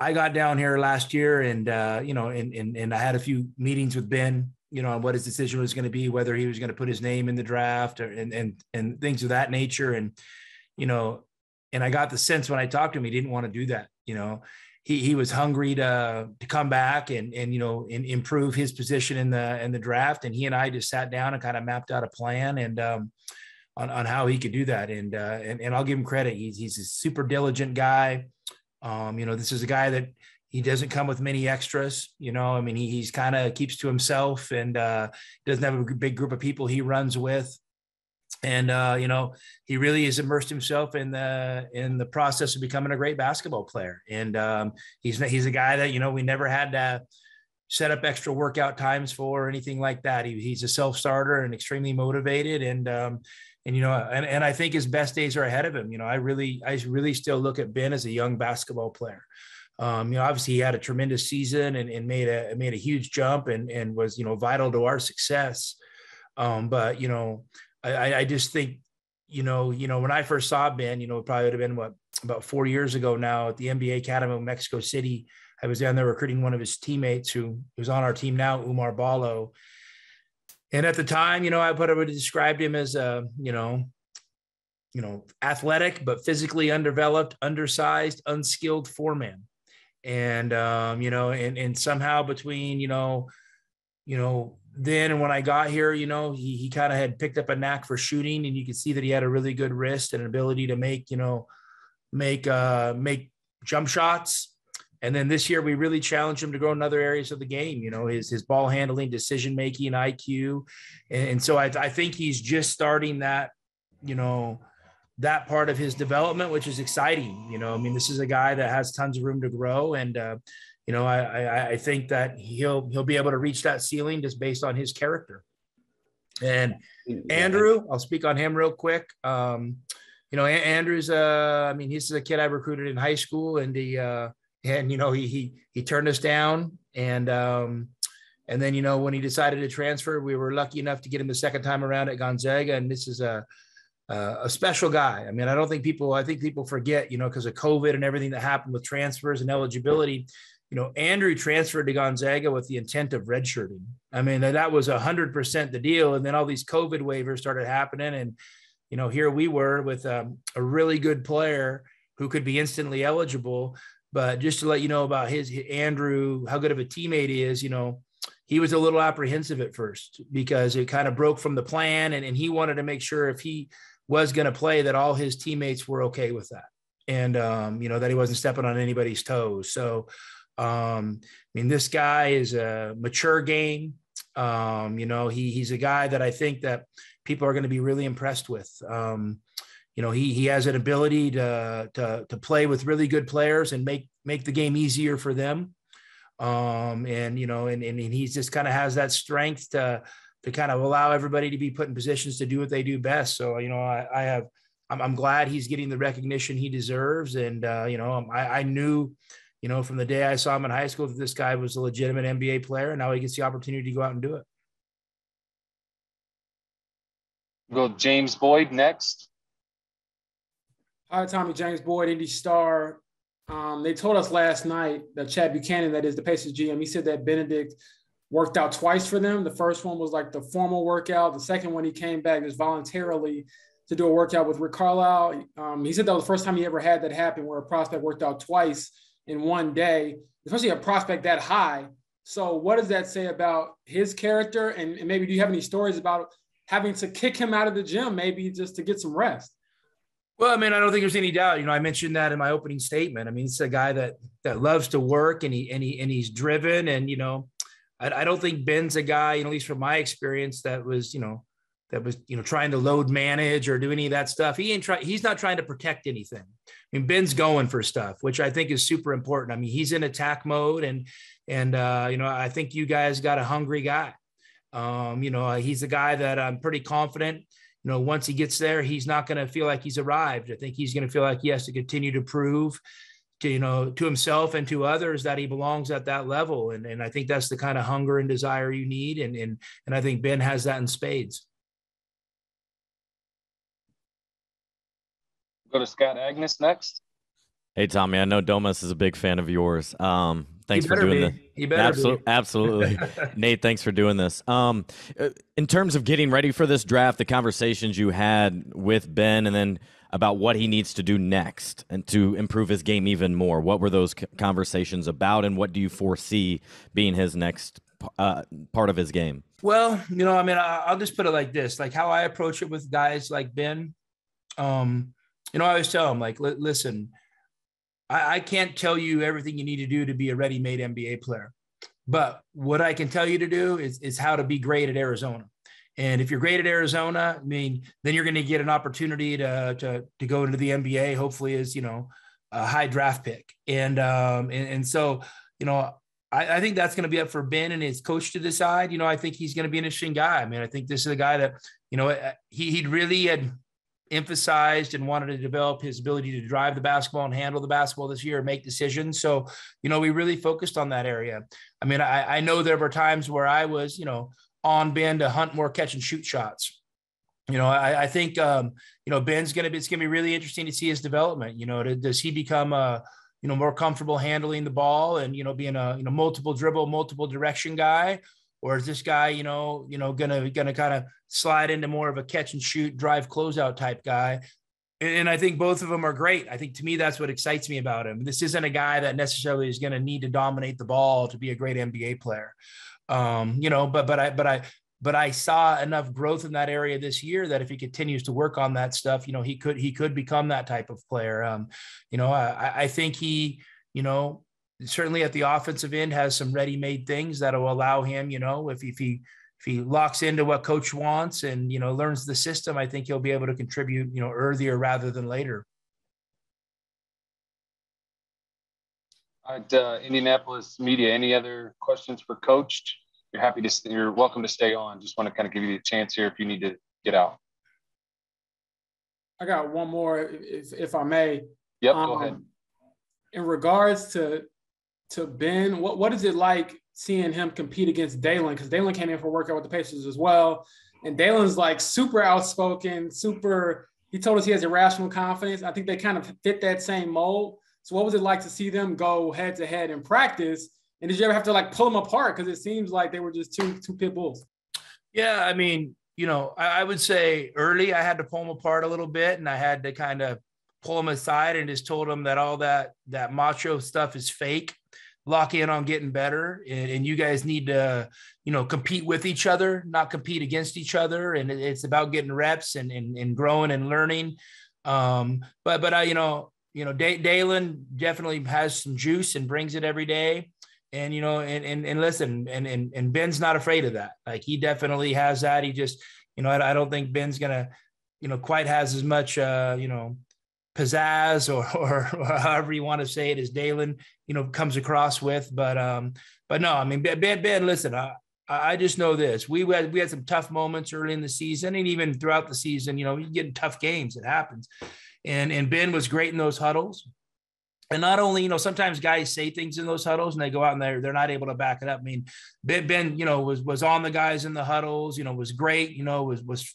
I got down here last year and, uh, you know, and, and, and I had a few meetings with Ben, you know, on what his decision was going to be, whether he was going to put his name in the draft or, and, and, and things of that nature. And, you know, and I got the sense when I talked to him, he didn't want to do that. You know, he, he was hungry to, to come back and, and, you know, and improve his position in the, in the draft. And he and I just sat down and kind of mapped out a plan and, um, on, on how he could do that. And, uh, and, and I'll give him credit. He's, he's a super diligent guy um, you know, this is a guy that he doesn't come with many extras. You know, I mean, he, he's kind of keeps to himself and uh, doesn't have a big group of people he runs with. And uh, you know, he really has immersed himself in the in the process of becoming a great basketball player. And um, he's he's a guy that you know we never had to set up extra workout times for or anything like that. He, he's a self starter and extremely motivated. And um, and you know, and, and I think his best days are ahead of him. You know, I really, I really still look at Ben as a young basketball player. Um, you know, obviously he had a tremendous season and, and made a made a huge jump and and was you know vital to our success. Um, but you know, I, I just think, you know, you know, when I first saw Ben, you know, it probably would have been what about four years ago now at the NBA Academy of Mexico City. I was down there recruiting one of his teammates who on our team now, Oumar Ballo and at the time, you know, I would have described him as a, you know, you know, athletic but physically undeveloped, undersized, unskilled foreman. And um, you know, and and somehow between, you know, you know, then and when I got here, you know, he he kind of had picked up a knack for shooting, and you could see that he had a really good wrist and an ability to make, you know, make uh make jump shots and then this year, we really challenged him to grow in other areas of the game. You know, his his ball handling, decision making, IQ, and, and so I, I think he's just starting that. You know, that part of his development, which is exciting. You know, I mean, this is a guy that has tons of room to grow, and uh, you know, I, I, I think that he'll he'll be able to reach that ceiling just based on his character. And Andrew, I'll speak on him real quick. Um, you know, Andrew's uh, I mean, he's a kid I recruited in high school, and the uh, and you know he he he turned us down. And um and then you know when he decided to transfer we were lucky enough to get him the second time around at gonzaga. And this is a a special guy. I mean i don't think people i think people forget you know because of covid and everything that happened with transfers and eligibility you know andrew transferred to gonzaga with the intent of redshirting. I mean that was a hundred percent the deal. And then all these covid waivers started happening. And you know here we were with um, a really good player who could be instantly eligible but just to let you know about his Andrew, how good of a teammate he is, you know, he was a little apprehensive at first because it kind of broke from the plan, and, and he wanted to make sure if he was going to play that all his teammates were okay with that, and um, you know that he wasn't stepping on anybody's toes. So, um, I mean, this guy is a mature game. Um, you know, he he's a guy that I think that people are going to be really impressed with. Um, you know he he has an ability to to to play with really good players and make make the game easier for them. Um and you know and and, and he just kind of has that strength to to kind of allow everybody to be put in positions to do what they do best. So you know i, I have I'm, I'm glad he's getting the recognition he deserves. And uh, you know I, I knew you know from the day i saw him in high school that this guy was a legitimate nba player. And now he gets the opportunity to go out and do it. Go james boyd next Hi, Tommy James Boyd, Indy Star. Um, they told us last night that Chad Buchanan, that is the Pacers GM, he said that Bennedict worked out twice for them. The first one was like the formal workout. The second one, he came back just voluntarily to do a workout with Rick Carlisle. Um, he said that was the first time he ever had that happen where a prospect worked out twice in one day, especially a prospect that high. So, what does that say about his character? And, and maybe do you have any stories about having to kick him out of the gym, maybe just to get some rest? Well, I mean, I don't think there's any doubt. You know, I mentioned that in my opening statement. I mean, it's a guy that that loves to work and he and he and he's driven. And you know, I, I don't think Ben's a guy, you know, at least from my experience, that was you know that was you know trying to load manage or do any of that stuff. He ain't try. He's not trying to protect anything. I mean, Ben's going for stuff, which I think is super important. I mean, he's in attack mode, and and uh, you know, I think you guys got a hungry guy. Um, you know, he's a guy that I'm pretty confident you know, once he gets there, he's not going to feel like he's arrived. I think he's going to feel like he has to continue to prove to, you know, to himself and to others that he belongs at that level. And, and I think that's the kind of hunger and desire you need. And, and, and I think Ben has that in spades. Go to Scott Agness next. Hey Tommy, I know Domas is a big fan of yours. Um, thanks for doing this. He better absolutely, be. absolutely. Nate, thanks for doing this. Um, uh, in terms of getting ready for this draft, the conversations you had with Ben, and then about what he needs to do next and to improve his game even more. What were those conversations about, and what do you foresee being his next uh, part of his game? Well, you know, I mean, I'll just put it like this: like how I approach it with guys like Ben. Um, you know, I always tell him, like, listen, I, I can't tell you everything you need to do to be a ready-made NBA player, but what I can tell you to do is is how to be great at Arizona. And if you're great at Arizona, I mean, then you're going to get an opportunity to, to, to go into the NBA, hopefully as, you know, a high draft pick. And, um, and, and so, you know, I, I think that's going to be up for Ben and his coach to decide. You know, I think he's going to be an interesting guy. I mean, I think this is a guy that, you know, he, he really had emphasized and wanted to develop his ability to drive the basketball and handle the basketball this year and make decisions. So, you know, we really focused on that area. I mean, I, I know there were times where I was, you know, on Ben to hunt more catch and shoot shots. You know, I, I think um, you know Ben's gonna be it's gonna be really interesting to see his development. You know, does he become a you know more comfortable handling the ball and you know being a you know multiple dribble, multiple direction guy, or is this guy you know you know gonna gonna kind of slide into more of a catch and shoot, drive closeout type guy? And I think both of them are great. I think to me that's what excites me about him. This isn't a guy that necessarily is going to need to dominate the ball to be a great NBA player. Um, you know, but but I but I but I saw enough growth in that area this year that if he continues to work on that stuff, you know, he could he could become that type of player. Um, you know, I, I think he, you know, certainly at the offensive end has some ready-made things that will allow him, you know, if if he if he locks into what coach wants and you know learns the system, I think he'll be able to contribute, you know, earlier rather than later. At uh, Indianapolis media, any other questions for Coach? You're happy to. You're welcome to stay on. Just want to kind of give you a chance here if you need to get out. I got one more, if, if I may. Yep, um, go ahead. In regards to to Ben, what what is it like seeing him compete against Dalen? Because Dalen came in for workout with the Pacers as well, and Dalen's like super outspoken, super. He told us he has irrational confidence. I think they kind of fit that same mold. So what was it like to see them go head to head in practice? And did you ever have to like pull them apart? Because it seems like they were just two two pit bulls. Yeah, I mean, you know, I, I would say early I had to pull them apart a little bit, and I had to kind of pull them aside and just told them that all that that macho stuff is fake. Lock in on getting better, and, and you guys need to, you know, compete with each other, not compete against each other. And it's about getting reps and and, and growing and learning. Um, but but I, you know, you know, Day Dalen definitely has some juice and brings it every day. And you know, and and, and listen, and, and and Ben's not afraid of that. Like he definitely has that. He just, you know, I, I don't think Ben's gonna, you know, quite has as much, uh, you know, pizzazz or, or, or however you want to say it as Dalen, you know, comes across with. But um, but no, I mean, Ben, Ben, listen, I, I just know this. We had we had some tough moments early in the season, and even throughout the season. You know, you get in tough games. It happens and and Ben was great in those huddles. And not only, you know, sometimes guys say things in those huddles and they go out and they're they're not able to back it up. I mean, Ben, ben, you know, was was on the guys in the huddles, you know, was great, you know, was was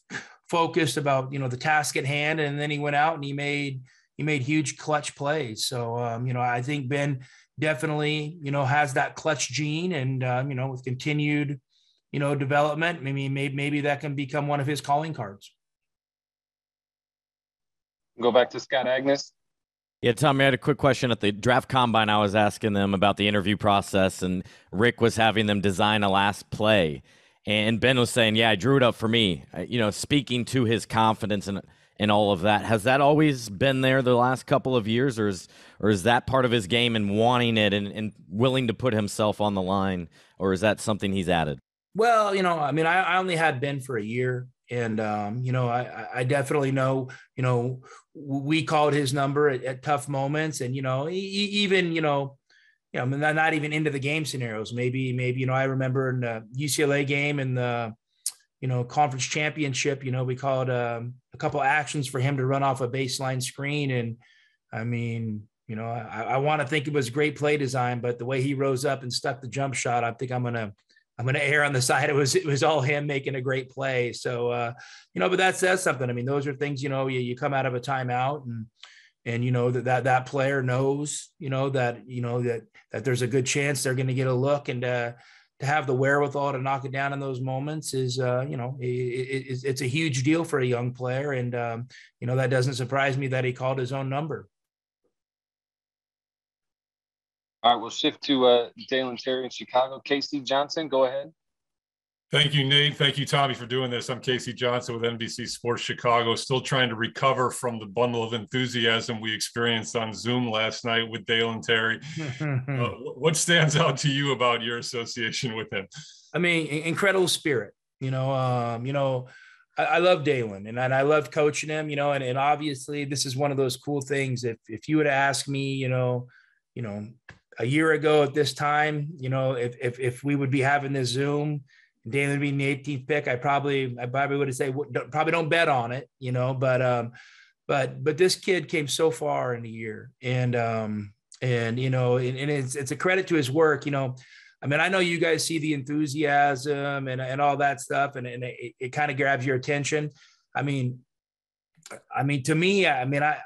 focused about, you know, the task at hand. And then he went out and he made he made huge clutch plays. So um, you know, I think Ben definitely, you know, has that clutch gene and um, you know, with continued, you know, development, maybe maybe maybe that can become one of his calling cards go back to Scott Agness. Yeah, Tommy, I had a quick question at the draft combine. I was asking them about the interview process, and Rick was having them design a last play. And Ben was saying, Yeah, I drew it up for me. Uh, you know, speaking to his confidence and and all of that. Has that always been there the last couple of years, or is or is that part of his game and wanting it and, and willing to put himself on the line, or is that something he's added? Well, you know, I mean, I, I only had Ben for a year, and um, you know, I, I definitely know, you know, we called his number at, at tough moments, and you know, even you know, you know, not, not even into the game scenarios. Maybe, maybe you know, I remember in the UCLA game in the you know conference championship, you know, we called um, a couple actions for him to run off a baseline screen, and I mean, you know, I, I want to think it was great play design, but the way he rose up and stuck the jump shot, I think I'm gonna I'm going to err on the side. It was it was all him making a great play. So uh, you know, but that says something. I mean, those are things you know. You, you come out of a timeout and and you know that that that player knows you know that you know that that there's a good chance they're going to get a look and uh, to have the wherewithal to knock it down in those moments is uh, you know it, it, it's a huge deal for a young player. And um, you know that doesn't surprise me that he called his own number. All right we'll shift to uh, dalen terry in chicago. Casey johnson go ahead Thank you, Nate. Thank you, Tommy, for doing this. I'm K.C. Johnson with NBC Sports Chicago, still trying to recover from the bundle of enthusiasm we experienced on Zoom last night with Dalen Terry. uh, what stands out to you about your association with him? I mean, incredible spirit. You know, um, you know, I, I love Dalen and, and I love coaching him. You know, and, and obviously this is one of those cool things. If if you would ask me, you know, you know, a year ago at this time, you know, if if if we would be having this Zoom Dalen being the 18th pick, I probably I probably would have said probably don't bet on it, you know. But um, but but this kid came so far in a year, and um, and you know, and, and it's it's a credit to his work, you know. I mean, I know you guys see the enthusiasm and and all that stuff, and and it, it kind of grabs your attention. I mean, I mean, to me, I mean, I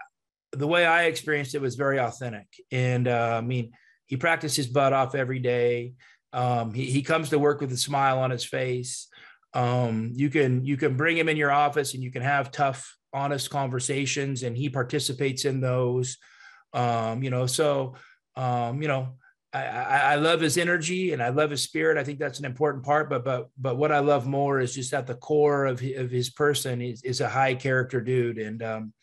the way I experienced it was very authentic, and uh, I mean, he practiced his butt off every day. Um, he, he comes to work with a smile on his face. Um, you can you can bring him in your office and you can have tough, honest conversations, and he participates in those. Um, you know, so um, you know, I, I, love his energy and I love his spirit. I think that's an important part. But but but what I love more is just at the core of his, of his person is, is a high character dude. And um,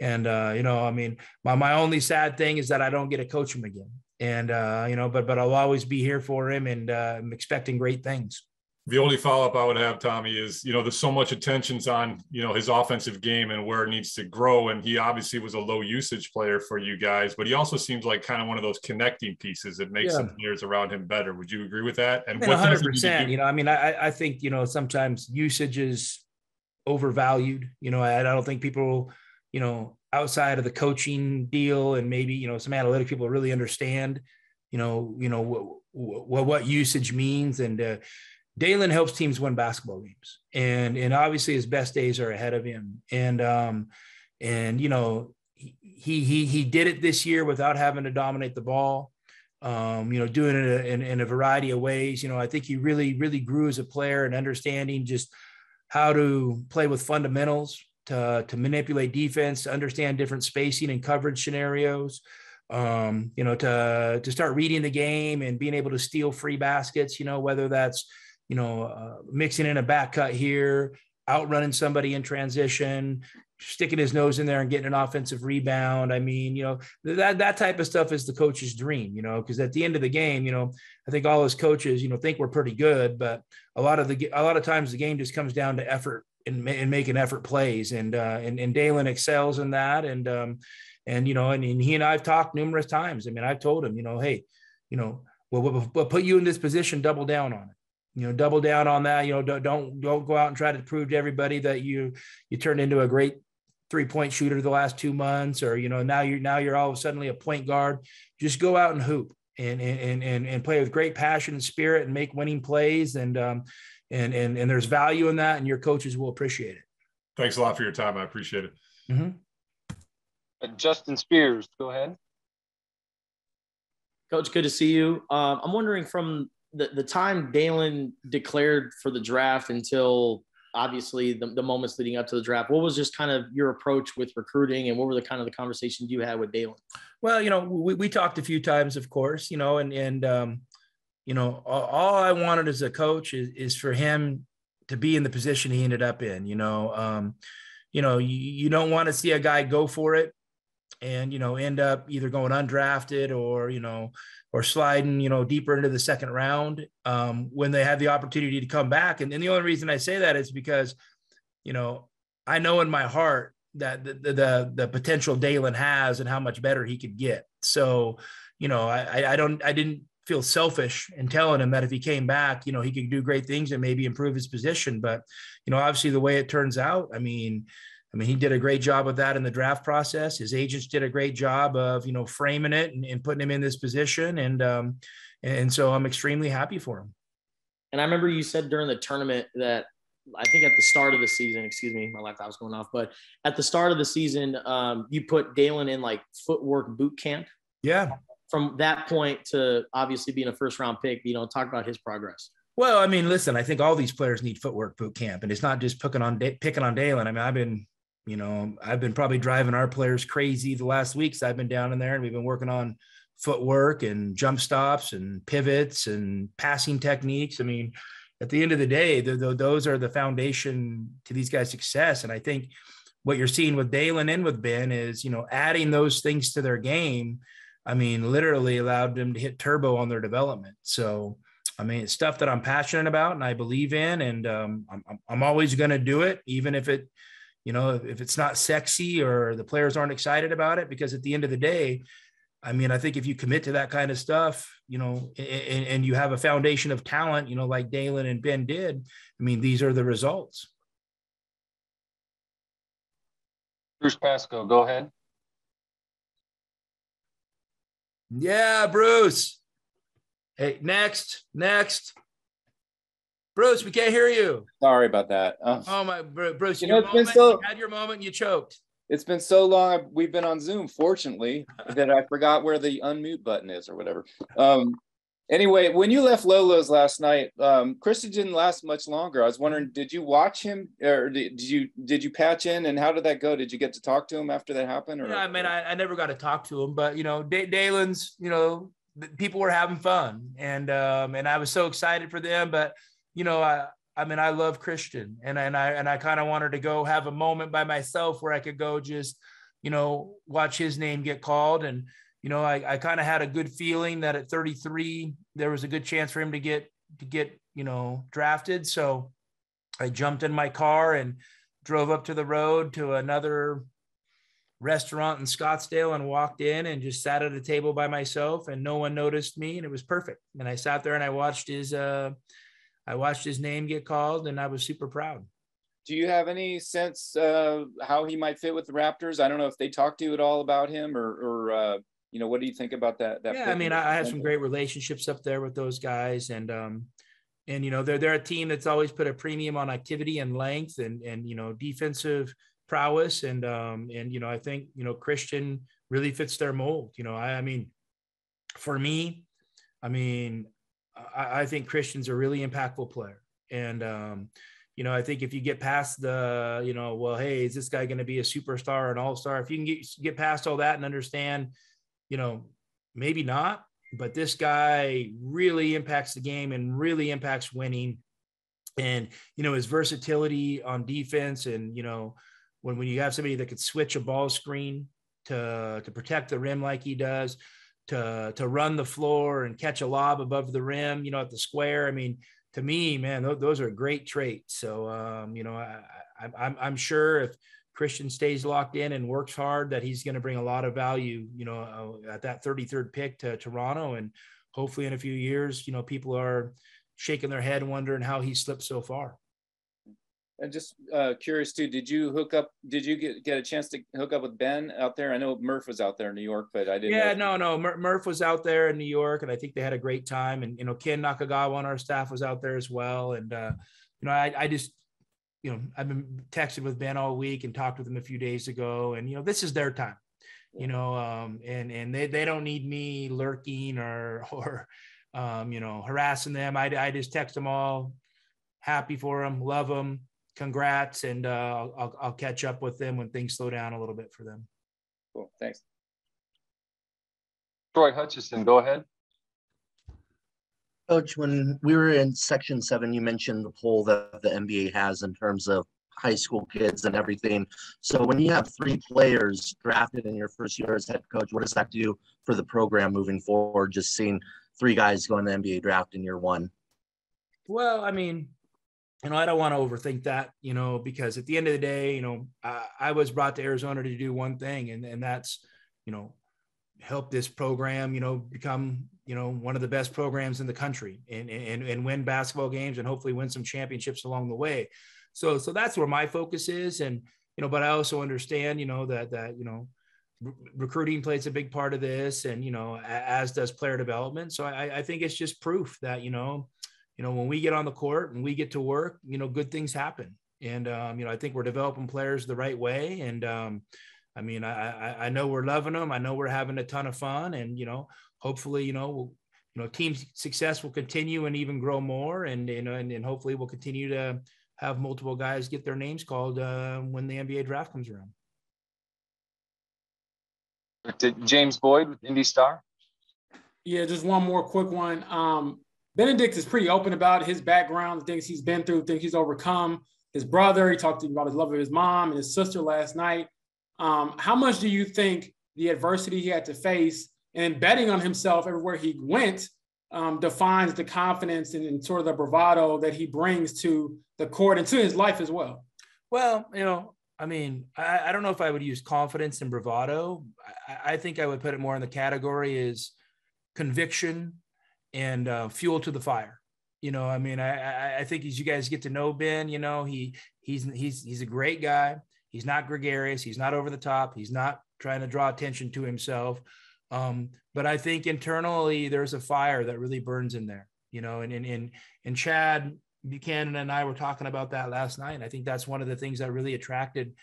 and uh, you know, I mean, my my only sad thing is that I don't get to coach him again and uh, you know, but but I'll always be here for him, and uh, I'm expecting great things. The only follow up I would have, Tommy, is you know there's so much attention's on you know his offensive game and where it needs to grow, and he obviously was a low usage player for you guys, but he also seems like kind of one of those connecting pieces that makes yeah. the players around him better. Would you agree with that? And 100 percent. You know, I mean, I I think you know sometimes usage is overvalued. You know, I, I don't think people you know outside of the coaching deal and maybe you know some analytic people really understand you know you know what what, what usage means. And uh, Dalen helps teams win basketball games. And and obviously his best days are ahead of him. And um and you know he he he did it this year without having to dominate the ball um, you know, doing it in, in a variety of ways. You know, I think he really, really grew as a player and understanding just how to play with fundamentals, to, to manipulate defense, to understand different spacing and coverage scenarios, um, you know, to, to start reading the game and being able to steal free baskets, you know, whether that's, you know, uh, mixing in a back cut here, outrunning somebody in transition, sticking his nose in there and getting an offensive rebound. I mean, you know, that that type of stuff is the coach's dream, you know, because at the end of the game, you know, I think all his coaches, you know, think we're pretty good, but a lot of the a lot of times the game just comes down to effort and, and making effort plays. And, uh, and, and Dalen excels in that. And, um, and, you know, and, and he and I've talked numerous times. I mean, I've told him, you know, Hey, you know, well, we'll, we'll put you in this position, double down on it you know double down on that you know don't don't don't go out and try to prove to everybody that you you turned into a great three point shooter the last two months or you know now you're now you're all suddenly a point guard just go out and hoop and and and and play with great passion and spirit and make winning plays and um and and and there's value in that, and your coaches will appreciate it. Thanks a lot for your time. I appreciate it. Mm-hmm. Uh, Justin Spears, go ahead. Coach, good to see you. Um, I'm wondering from the, the time Dalen declared for the draft until obviously the, the moments leading up to the draft, what was just kind of your approach with recruiting and what were the kind of the conversations you had with Dalen? Well, you know, we, we talked a few times, of course, you know, and, and, um, you know, all I wanted as a coach is, is for him to be in the position he ended up in. You know, um, you know, you, you don't want to see a guy go for it and you know end up either going undrafted or you know or sliding you know deeper into the second round um, when they have the opportunity to come back. And, and the only reason I say that is because you know I know in my heart that the the, the potential Dalen has and how much better he could get. So you know I I don't I didn't feel selfish in telling him that if he came back, you know, he could do great things and maybe improve his position. But, you know, obviously the way it turns out, I mean, I mean, he did a great job of that in the draft process. His agents did a great job of, you know, framing it and, and putting him in this position. And, um, and so I'm extremely happy for him. And I remember you said during the tournament that I think at the start of the season, excuse me, my laptop was going off, but at the start of the season, um, you put Dalen in like footwork boot camp. Yeah. From that point to obviously being a first round pick, you know, talk about his progress. Well, I mean, listen, I think all these players need footwork boot camp, and it's not just picking on picking on Dalen. I mean, I've been, you know, I've been probably driving our players crazy the last weeks. I've been down in there, and we've been working on footwork and jump stops and pivots and passing techniques. I mean, at the end of the day, the, the, those are the foundation to these guys' success. And I think what you're seeing with Dalen and with Ben is, you know, adding those things to their game. I mean, literally allowed them to hit turbo on their development. So, I mean, it's stuff that I'm passionate about and I believe in, and um, I'm, I'm always going to do it, even if it, you know, if it's not sexy or the players aren't excited about it, because at the end of the day, I mean, I think if you commit to that kind of stuff, you know, and, and, you have a foundation of talent, you know, like Dalen and Ben did, I mean, these are the results. Bruce Pascoe, go ahead. Yeah, Bruce. Hey, next, next. Bruce, we can't hear you. Sorry about that. Uh, oh my, Bruce, you, know, moment, so, you had your moment, and you choked it's been so long we've been on zoom fortunately that i forgot where the unmute button is or whatever um, anyway when you left lolo's last night um, christian didn't last much longer. I was wondering did you watch him or did you did you patch in and how did that go? Did you get to talk to him after that happened or? Yeah i mean i, I never got to talk to him but you know D- dalen's you know people were having fun and um, and i was so excited for them but you know i I mean, I love Christian, and and I and I kind of wanted to go have a moment by myself where I could go just, you know, watch his name get called, and you know, I I kind of had a good feeling that at 33 there was a good chance for him to get to get you know drafted. So I jumped in my car and drove up to the road to another restaurant in Scottsdale and walked in and just sat at a table by myself and no one noticed me and it was perfect. And I sat there and I watched his uh I watched his name get called and I was super proud. Do you have any sense uh, how he might fit with the Raptors? I don't know if they talked to you at all about him or, or uh, you know, what do you think about that? that yeah, I mean, I have some great relationships up there with those guys, and um, and you know, they're they're a team that's always put a premium on activity and length, and and you know, defensive prowess, and um, and you know, I think you know, Christian really fits their mold. You know, I, I mean, for me, I mean, I, I think Christian's a really impactful player. And, um, you know, I think if you get past the, you know, well, hey, is this guy going to be a superstar, or an all star? If you can get, get past all that and understand, you know, maybe not, but this guy really impacts the game and really impacts winning. And, you know, his versatility on defense and, you know, when, when you have somebody that could switch a ball screen to, to protect the rim like he does, to to run the floor and catch a lob above the rim, you know, at the square. I mean, to me, man, those, those are great traits. So, um, you know, I, I, I'm I'm sure if Christian stays locked in and works hard, that he's going to bring a lot of value, you know, uh, at that 33rd pick to Toronto, and hopefully in a few years, you know, people are shaking their head wondering how he slipped so far. And just uh, curious too, did you hook up? Did you get, get a chance to hook up with Ben out there? I know Murph was out there in New York, but I didn't. Yeah, no, no. Mur- Murph was out there in New York, and I think they had a great time. And you know, Ken Nakagawa on our staff was out there as well. And uh, you know, I, I just, you know, I've been texting with Ben all week and talked with him a few days ago. And you know, this is their time. You know, um, and and they they don't need me lurking or or um, you know harassing them. I I just text them all, happy for them, love them congrats, and uh, I'll, I'll catch up with them when things slow down a little bit for them. Cool. Thanks. Troy Hutchison, go ahead. Coach, when we were in section seven, you mentioned the poll that the NBA has in terms of high school kids and everything. So when you have three players drafted in your first year as head coach, what does that do for the program moving forward? Just seeing three guys go in the NBA draft in year one. Well, I mean, you know, I don't want to overthink that, you know, because at the end of the day, you know, I, I, was brought to Arizona to do one thing, and, and that's, you know, help this program, you know, become, you know, one of the best programs in the country and, and, and win basketball games and hopefully win some championships along the way. So, so that's where my focus is. And, you know, but I also understand, you know, that, that, you know, recruiting plays a big part of this and, you know, as does player development. So I, I think it's just proof that, you know, you know, when we get on the court and we get to work, you know, good things happen. And um, you know, I think we're developing players the right way. And um, I mean, I, I I know we're loving them. I know we're having a ton of fun, and you know, hopefully, you know, we'll, you know, team success will continue and even grow more, and you know, and, and hopefully, we'll continue to have multiple guys get their names called uh, when the NBA draft comes around. To James Boyd with Indy Star. Yeah, just one more quick one. Um, Bennedict is pretty open about his background, the things he's been through, things he's overcome. His brother, he talked to him about his love of his mom and his sister last night. Um, how much do you think the adversity he had to face and betting on himself everywhere he went um, defines the confidence and, and, sort of the bravado that he brings to the court and to his life as well? Well, you know, I mean, I, I don't know if I would use confidence and bravado. I, I, think I would put it more in the category is conviction and uh, fuel to the fire. You know, I mean, I, I think as you guys get to know Ben, you know, he he's he's he's a great guy. He's not gregarious. He's not over the top. He's not trying to draw attention to himself. Um, but I think internally there's a fire that really burns in there. You know, and and and, and Chad Buchanan and I were talking about that last night. I think that's one of the things that really attracted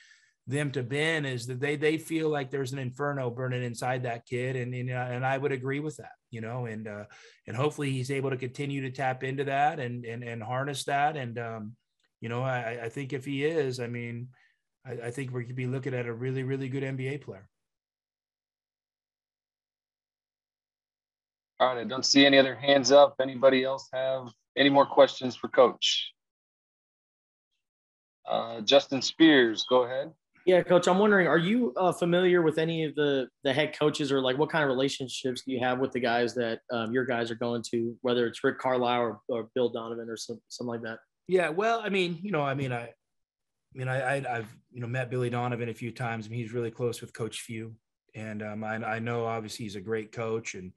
them to Ben is that they they feel like there's an inferno burning inside that kid, and and, uh, and I would agree with that, you know, and uh, and hopefully he's able to continue to tap into that and and and harness that, and um, you know, I I think if he is, I mean, I, I think we could be looking at a really really good NBA player. All right, I don't see any other hands up. Anybody else have any more questions for Coach? Uh, Justin Spears, go ahead. Yeah, Coach, I'm wondering, are you uh, familiar with any of the the head coaches, or like what kind of relationships do you have with the guys that um, your guys are going to, whether it's Rick Carlisle or, or Bill Donovan or some, something like that? Yeah, well, I mean, you know, I mean, I, I mean, I, I have you know met Billy Donovan a few times. I mean, he's really close with Coach Few, and um, I, I know obviously he's a great coach and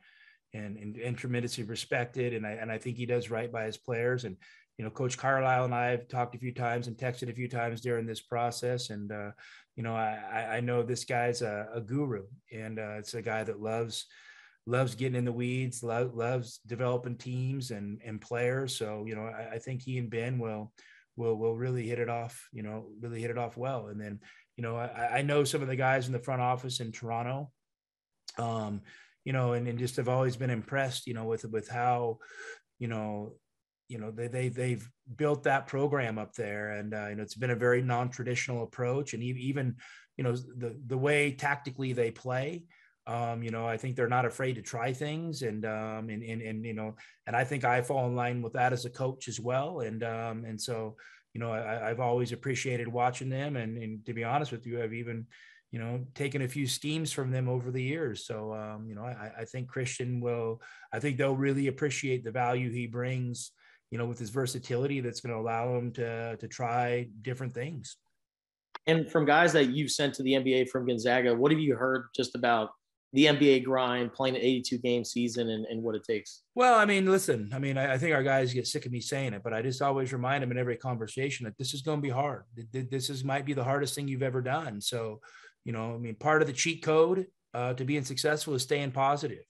and, and, and tremendously respected. And I, and I think he does right by his players. And, you know, Coach Carlisle and I have talked a few times and texted a few times during this process. And, uh, you know, I, I know this guy's a, a guru and uh, it's a guy that loves, loves getting in the weeds, lo- loves developing teams and, and players. So, you know, I, I think he and Ben will, will, will really hit it off, you know, really hit it off well. And then, you know, I, I know some of the guys in the front office in Toronto, um, you know, and, and just have always been impressed, you know, with with how, you know, you know they they they've built that program up there, and uh, you know it's been a very non-traditional approach, and even you know the the way tactically they play. Um, you know, I think they're not afraid to try things, and um, and, and and you know, and I think I fall in line with that as a coach as well, and um, and so you know, I, have always appreciated watching them, and, and to be honest with you, I've even you know, taken a few schemes from them over the years. So, um, you know, I, I, think Christian will, I think they'll really appreciate the value he brings, you know, with his versatility that's going to allow him to, to try different things. And from guys that you've sent to the NBA from Gonzaga, what have you heard just about the NBA grind, playing an 82 game season and, and what it takes? Well, I mean, listen, I mean, I, I, think our guys get sick of me saying it, but I just always remind them in every conversation that this is going to be hard. This is might be the hardest thing you've ever done. So, you know, I mean, part of the cheat code uh, to being successful is staying positive.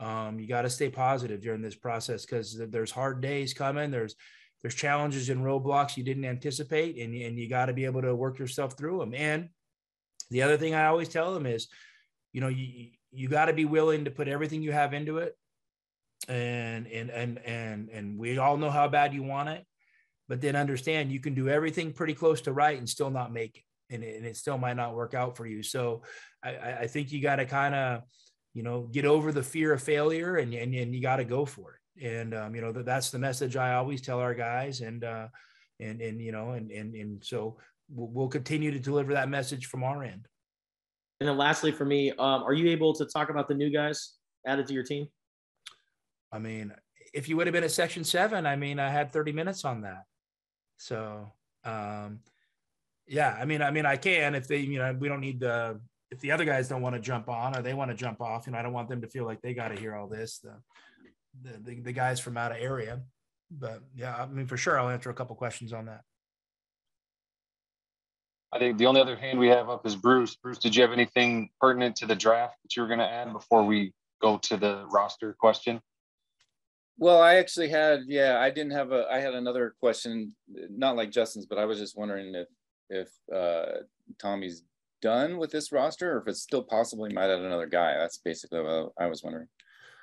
Um, you got to stay positive during this process because there's hard days coming. There's there's challenges and roadblocks you didn't anticipate, and, and you got to be able to work yourself through them. And the other thing I always tell them is, you know, you you got to be willing to put everything you have into it. And and and and and we all know how bad you want it, but then understand you can do everything pretty close to right and still not make it and it, and it still might not work out for you. So I, I think you got to kind of, you know, get over the fear of failure and, and, and you got to go for it. And, um, you know, that, that's the message I always tell our guys. And, uh, and, and, you know, and, and, and so we'll, we'll continue to deliver that message from our end. And then lastly for me, um, are you able to talk about the new guys added to your team? I mean, if you would have been at section seven, I mean, I had 30 minutes on that. So, um, yeah, I mean, I mean, I can if they, you know, we don't need the if the other guys don't want to jump on or they want to jump off, you know, I don't want them to feel like they got to hear all this. The, the, the the guys from out of area, but yeah, I mean, for sure, I'll answer a couple questions on that. I think the only other hand we have up is Bruce. Bruce, did you have anything pertinent to the draft that you were going to add before we go to the roster question? Well, I actually had, yeah, I didn't have a, I had another question, not like Justin's, but I was just wondering if, if uh, Tommy's done with this roster or if it's still possible he might add another guy. That's basically what I was wondering.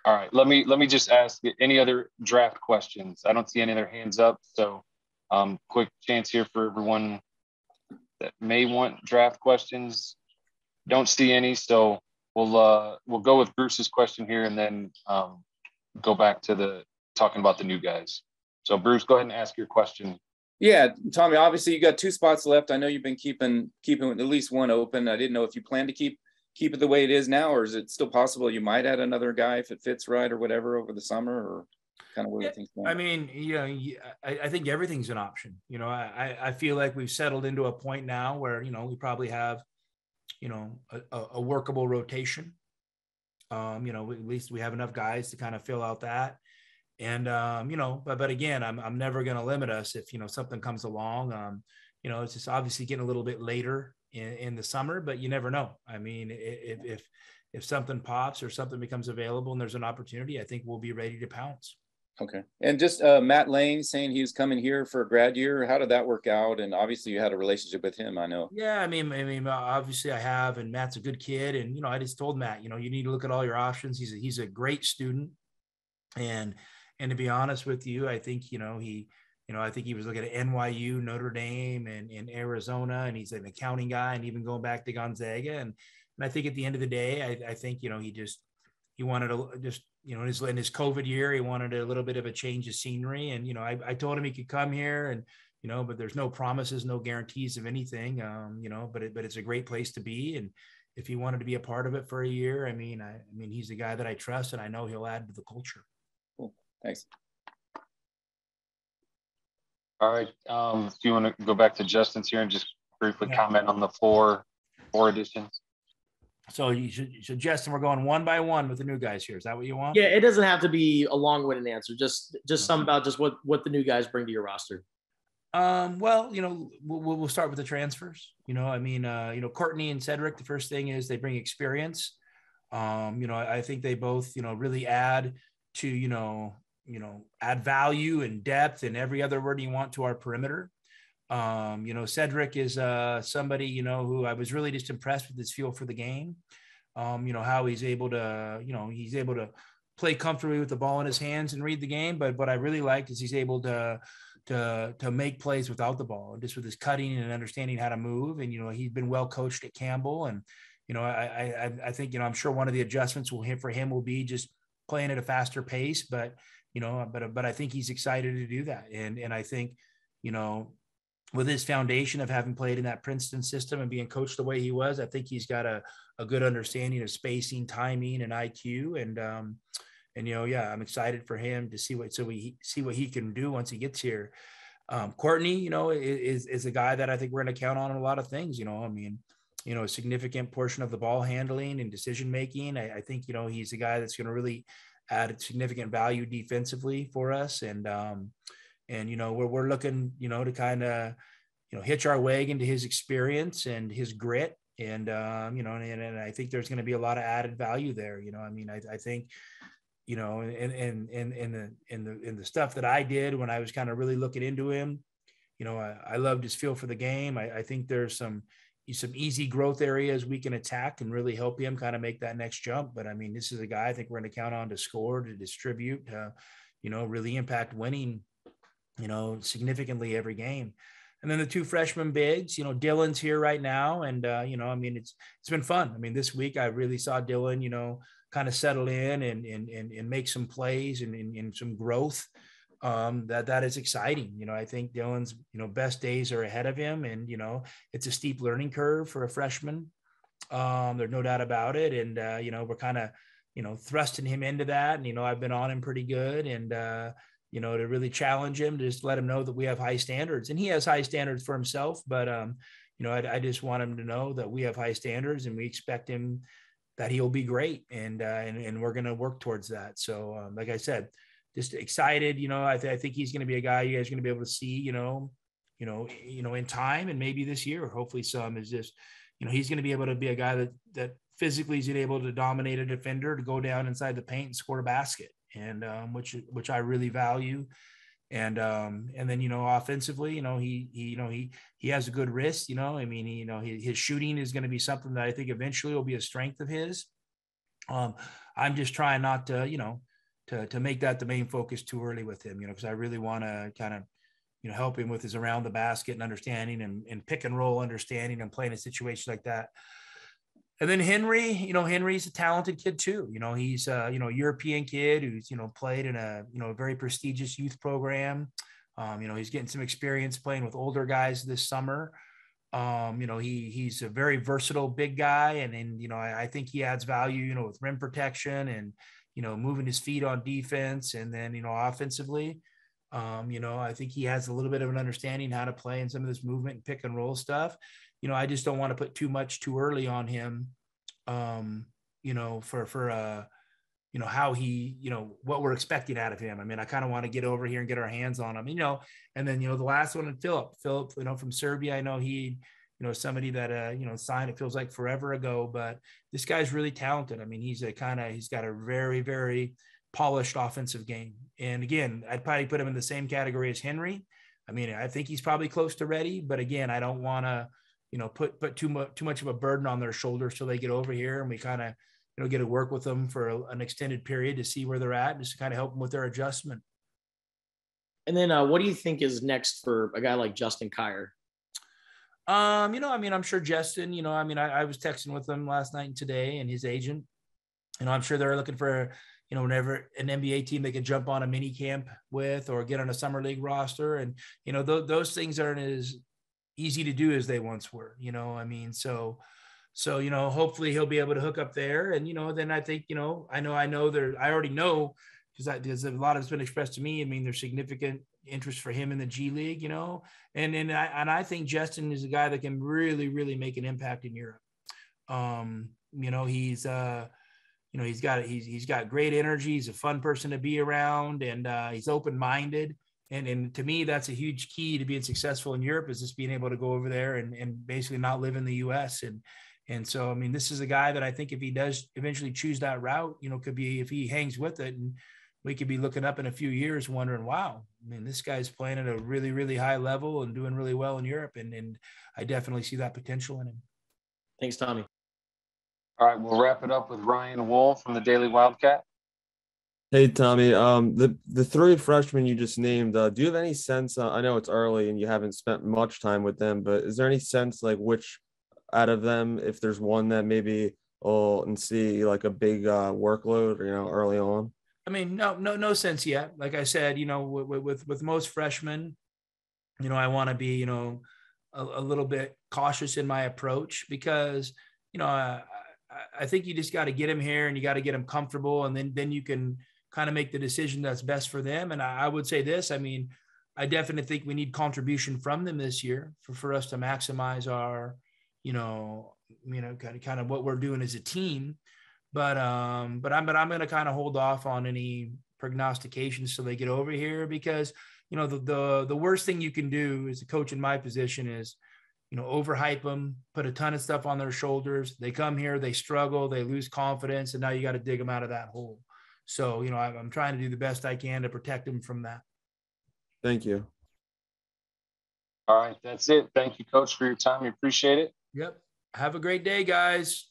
All right, let me let me just ask any other draft questions. I don't see any other hands up, so um, quick chance here for everyone that may want draft questions. Don't see any, so we'll uh, we'll go with Bruce's question here, and then um, go back to the talking about the new guys. So Bruce, go ahead and ask your question. Yeah, Tommy. Obviously, you got two spots left. I know you've been keeping keeping at least one open. I didn't know if you plan to keep keep it the way it is now, or is it still possible you might add another guy if it fits right or whatever over the summer, or kind of what yeah, things going? I mean, you know, I, I, think everything's an option. You know, I, I feel like we've settled into a point now where you know we probably have, you know, a, a workable rotation. Um, you know, at least we have enough guys to kind of fill out that. And um, you know, but but again, I'm I'm never going to limit us if you know something comes along. Um, you know, it's just obviously getting a little bit later in, in the summer, but you never know. I mean, if, if, if something pops or something becomes available and there's an opportunity, I think we'll be ready to pounce. Okay. And just uh, Matt Lane saying he was coming here for a grad year. How did that work out? And obviously you had a relationship with him, I know. Yeah, I mean, I mean, obviously I have, and Matt's a good kid. And, you know, I just told Matt, you know, you need to look at all your options. He's a, he's a great student. And, and to be honest with you, I think, you know, he, you know, I think he was looking at NYU, Notre Dame, and in Arizona, and he's an accounting guy, and even going back to Gonzaga. And and I think at the end of the day, I, I think you know he just he wanted to just you know in his in his COVID year, he wanted a little bit of a change of scenery. And you know, I, I told him he could come here, and you know, but there's no promises, no guarantees of anything. Um, you know, but it, but it's a great place to be, and if he wanted to be a part of it for a year, I mean, I, I mean, he's a guy that I trust, and I know he'll add to the culture. Cool. Thanks. All right. Um, if you want to go back to Justin's here and just briefly yeah. comment on the four four additions. So you should, so Justin, we're going one by one with the new guys here. Is that what you want? Yeah, it doesn't have to be a long-winded answer. Just just okay. some about just what what the new guys bring to your roster. Um, well, you know, we'll, we'll start with the transfers. You know, I mean, uh, you know, Courtney and Cedric. The first thing is they bring experience. Um, you know, I, I think they both, you know, really add to you know you know, add value and depth and every other word you want to our perimeter. Um, you know, Cedric is uh, somebody, you know, who I was really just impressed with his feel for the game. Um, you know, how he's able to, you know, he's able to play comfortably with the ball in his hands and read the game. But what I really liked is he's able to, to, to make plays without the ball, just with his cutting and understanding how to move. And, you know, he's been well coached at Campbell. And, you know, I, I, I think, you know, I'm sure one of the adjustments will hit for him will be just playing at a faster pace, but you know, but but I think he's excited to do that, and and I think, you know, with his foundation of having played in that Princeton system and being coached the way he was, I think he's got a a good understanding of spacing, timing, and IQ, and um, and you know, yeah, I'm excited for him to see what so we see what he can do once he gets here. Um, Courtney, you know, is is a guy that I think we're going to count on a lot of things. You know, I mean, you know, a significant portion of the ball handling and decision making. I, I think you know he's a guy that's going to really added significant value defensively for us. And, um, and, you know, we're, we're looking, you know, to kind of, you know, hitch our wagon to his experience and his grit. And, um, you know, and, and I think there's going to be a lot of added value there. You know, I mean, I, I think, you know, and, and, and, in the, in the, in the stuff that I did when I was kind of really looking into him, you know, I, I loved his feel for the game. I, I think there's some, some easy growth areas we can attack and really help him kind of make that next jump. But I mean, this is a guy I think we're going to count on to score, to distribute, you know, really impact winning, you know, significantly every game. And then the two freshman bigs, you know, Dylan's here right now, and uh, you know, I mean, it's it's been fun. I mean, this week I really saw Dylan, you know, kind of settle in and and and, and make some plays and, and, and some growth um, that that is exciting. You know, I think Dylan's you know best days are ahead of him, and you know it's a steep learning curve for a freshman. Um, there's no doubt about it, and uh, you know we're kind of you know thrusting him into that, and you know I've been on him pretty good, and uh, you know to really challenge him, to just let him know that we have high standards, and he has high standards for himself, but um, you know I, I just want him to know that we have high standards, and we expect him that he'll be great, and uh, and and we're going to work towards that. So um, like I said just excited. You know, I, th- I think he's going to be a guy you guys are going to be able to see. You know, you know, you know, in time and maybe this year, or hopefully some is just, you know, he's going to be able to be a guy that that physically is able to dominate a defender to go down inside the paint and score a basket. and um, which which I really value. And um, and then you know offensively, you know he he you know he he has a good wrist. You know, I mean, he, you know his, his shooting is going to be something that I think eventually will be a strength of his. Um, I'm just trying not to you know to to make that the main focus too early with him. You know, because I really want to kind of you know help him with his around the basket and understanding and, and pick and roll understanding and playing a situation like that and then Henri, you know, Henri's a talented kid too. You know, he's a you know European kid who's you know played in a you know a very prestigious youth program. Um, you know, he's getting some experience playing with older guys this summer. Um, you know, he he's a very versatile big guy, and and you know, I, I think he adds value. You know, with rim protection and you know moving his feet on defense, and then you know offensively. Um, you know, I think he has a little bit of an understanding how to play in some of this movement and pick and roll stuff you know, I just don't want to put too much too early on him. Um, you know, for for uh, you know how he, you know, what we're expecting out of him. I mean, I kind of want to get over here and get our hands on him, you know. And then you know, the last one, Filip, Filip, you know, from Serbia. I know he, you know, somebody that uh, you know, signed it feels like forever ago, but this guy's really talented. I mean, he's a kind of he's got a very very polished offensive game. And again, I'd probably put him in the same category as Henri. I mean, I think he's probably close to ready, but again, I don't want to you know put put too much too much of a burden on their shoulders till they get over here and we kind of you know get to work with them for a, an extended period to see where they're at just to kind of help them with their adjustment and then uh, what do you think is next for a guy like justin kier um you know i mean i'm sure justin you know i mean I, I was texting with him last night and today and his agent you know i'm sure they're looking for you know, whenever an NBA team they could jump on a mini camp with or get on a summer league roster. And, you know, th- those things aren't as easy to do as they once were, you know, I mean, so, so, you know, hopefully he'll be able to hook up there. And, you know, then I think, you know, I know, I know there, I already know because because a lot has been expressed to me. I mean, there's significant interest for him in the G League, you know, and, and I, and I think Justin is a guy that can really, really make an impact in Europe. Um, you know, he's, uh, you know, he's got, he's, he's got great energy. He's a fun person to be around and, uh, he's open-minded and and to me that's a huge key to being successful in Europe is just being able to go over there and and basically not live in the U.S. and and so I mean this is a guy that I think if he does eventually choose that route, you know, could be if he hangs with it and we could be looking up in a few years wondering, wow, I mean this guy's playing at a really really high level and doing really well in Europe, and and I definitely see that potential in him. Thanks, Tommy. All right, we'll wrap it up with Ryan Wool from the Daily Wildcat. Hey Tommy, um, the the three freshmen you just named, uh, do you have any sense? Uh, I know it's early and you haven't spent much time with them, but is there any sense like which out of them, if there's one that maybe will and see like a big uh, workload, you know, early on? I mean, no, no, no sense yet. Like I said, you know, with with, with most freshmen, you know, I want to be, you know, a, a, little bit cautious in my approach because, you know, I, I think you just got to get them here and you got to get them comfortable, and then then you can kind of make the decision that's best for them. And I, I would say this, I mean, I definitely think we need contribution from them this year for, for us to maximize our, you know, you know, kind of, kind of what we're doing as a team. But um, but I'm but I'm gonna kind of hold off on any prognostications till they get over here because you know the the the worst thing you can do as a coach in my position is you know overhype them put a ton of stuff on their shoulders they come here they struggle they lose confidence and now you got to dig them out of that hole so, you know, I'm trying to do the best I can to protect them from that. Thank you. All right, that's it. Thank you, Coach, for your time. We appreciate it. Yep. Have a great day, guys.